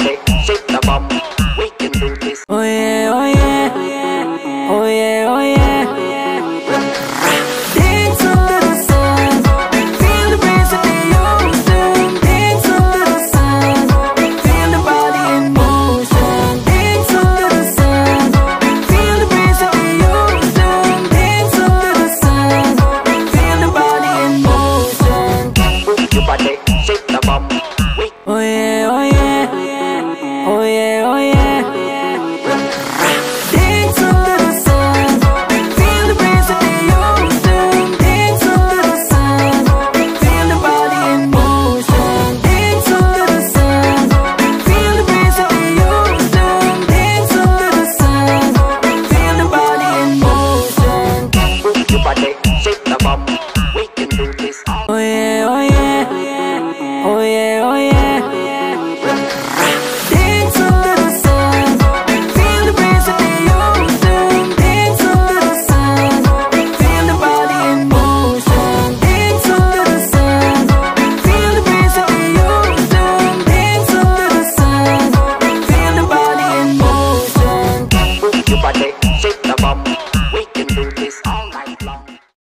Move shake the bum.